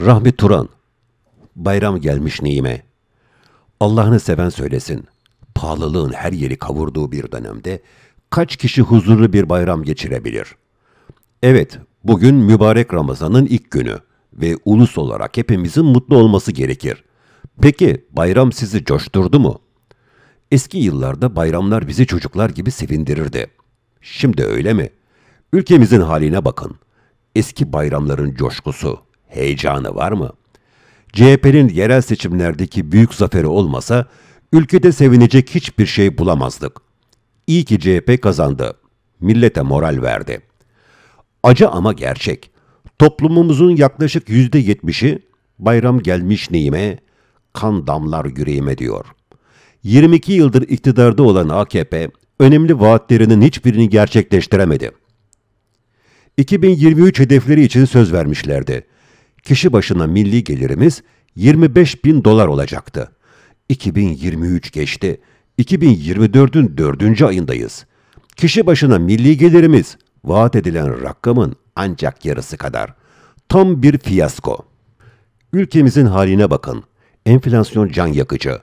Rahmi Turan, bayram gelmiş neyime. Allah'ını seven söylesin, pahalılığın her yeri kavurduğu bir dönemde kaç kişi huzurlu bir bayram geçirebilir? Evet, bugün mübarek Ramazan'ın ilk günü ve ulus olarak hepimizin mutlu olması gerekir. Peki bayram sizi coşturdu mu? Eski yıllarda bayramlar bizi çocuklar gibi sevindirirdi. Şimdi öyle mi? Ülkemizin haline bakın. Eski bayramların coşkusu, heyecanı var mı? CHP'nin yerel seçimlerdeki büyük zaferi olmasa ülkede sevinecek hiçbir şey bulamazdık. İyi ki CHP kazandı. Millete moral verdi. Acı ama gerçek. Toplumumuzun yaklaşık yüzde yetmişi bayram gelmiş neyime, kan damlar yüreğime diyor. 22 yıldır iktidarda olan AKP önemli vaatlerinin hiçbirini gerçekleştiremedi. 2023 hedefleri için söz vermişlerdi. Kişi başına milli gelirimiz 25 bin dolar olacaktı. 2023 geçti. 2024'ün dördüncü ayındayız. Kişi başına milli gelirimiz vaat edilen rakamın ancak yarısı kadar. Tam bir fiyasko. Ülkemizin haline bakın. Enflasyon can yakıcı.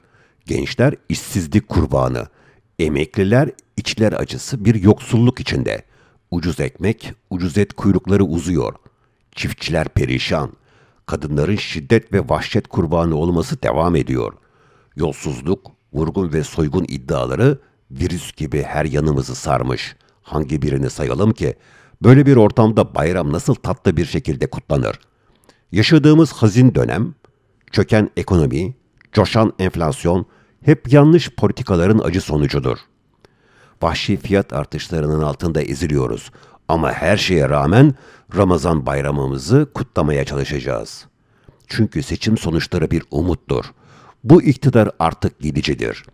Gençler işsizlik kurbanı. Emekliler içler acısı bir yoksulluk içinde. Ucuz ekmek, ucuz et kuyrukları uzuyor. Çiftçiler perişan. Kadınların şiddet ve vahşet kurbanı olması devam ediyor. Yolsuzluk, vurgun ve soygun iddiaları virüs gibi her yanımızı sarmış. Hangi birini sayalım ki? Böyle bir ortamda bayram nasıl tatlı bir şekilde kutlanır? Yaşadığımız hazin dönem, çöken ekonomi, coşan enflasyon hep yanlış politikaların acı sonucudur. Vahşi fiyat artışlarının altında eziliyoruz ama her şeye rağmen Ramazan bayramımızı kutlamaya çalışacağız. Çünkü seçim sonuçları bir umuttur. Bu iktidar artık gidicidir.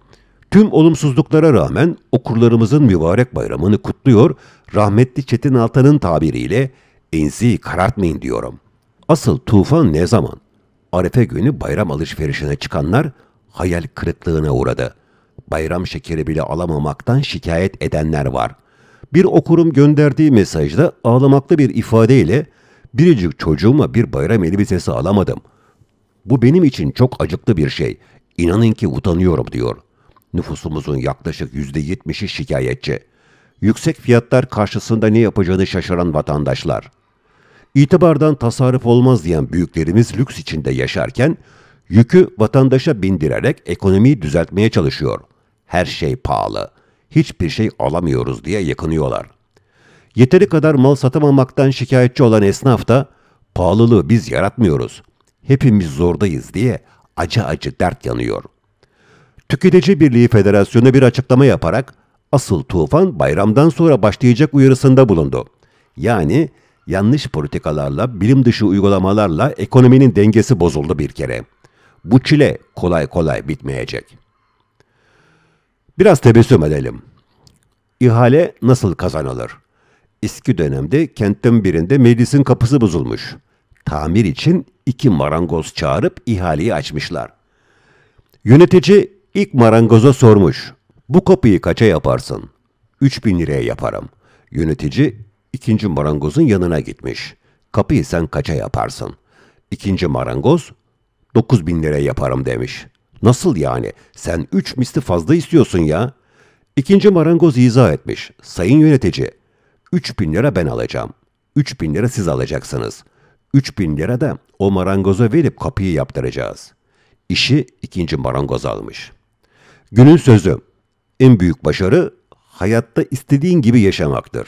Tüm olumsuzluklara rağmen okurlarımızın mübarek bayramını kutluyor, rahmetli Çetin Altan'ın tabiriyle enzi karartmayın diyorum. Asıl tufan ne zaman? Arefe günü bayram alışverişine çıkanlar hayal kırıklığına uğradı. Bayram şekeri bile alamamaktan şikayet edenler var. Bir okurum gönderdiği mesajda ağlamaklı bir ifadeyle biricik çocuğuma bir bayram elbisesi alamadım. Bu benim için çok acıklı bir şey. İnanın ki utanıyorum diyor. Nüfusumuzun yaklaşık yüzde yetmişi şikayetçi. Yüksek fiyatlar karşısında ne yapacağını şaşıran vatandaşlar. İtibardan tasarruf olmaz diyen büyüklerimiz lüks içinde yaşarken, yükü vatandaşa bindirerek ekonomiyi düzeltmeye çalışıyor. Her şey pahalı. Hiçbir şey alamıyoruz diye yakınıyorlar. Yeteri kadar mal satamamaktan şikayetçi olan esnaf da pahalılığı biz yaratmıyoruz. Hepimiz zordayız diye acı acı dert yanıyor. Tüketici Birliği Federasyonu bir açıklama yaparak asıl tufan bayramdan sonra başlayacak uyarısında bulundu. Yani yanlış politikalarla, bilim dışı uygulamalarla ekonominin dengesi bozuldu bir kere. Bu çile kolay kolay bitmeyecek. Biraz tebessüm edelim. İhale nasıl kazanılır? Eski dönemde kentten birinde meclisin kapısı bozulmuş. Tamir için iki marangoz çağırıp ihaleyi açmışlar. Yönetici ilk marangoza sormuş. Bu kapıyı kaça yaparsın? 3000 liraya yaparım. Yönetici ikinci marangozun yanına gitmiş. Kapıyı sen kaça yaparsın? İkinci marangoz 9000 liraya yaparım demiş. Nasıl yani? Sen 3 misli fazla istiyorsun ya. İkinci marangoz izah etmiş. Sayın yönetici, 3000 lira ben alacağım. 3000 lira siz alacaksınız. 3000 lira da o marangoza verip kapıyı yaptıracağız. İşi ikinci marangoz almış. Günün sözü, en büyük başarı hayatta istediğin gibi yaşamaktır.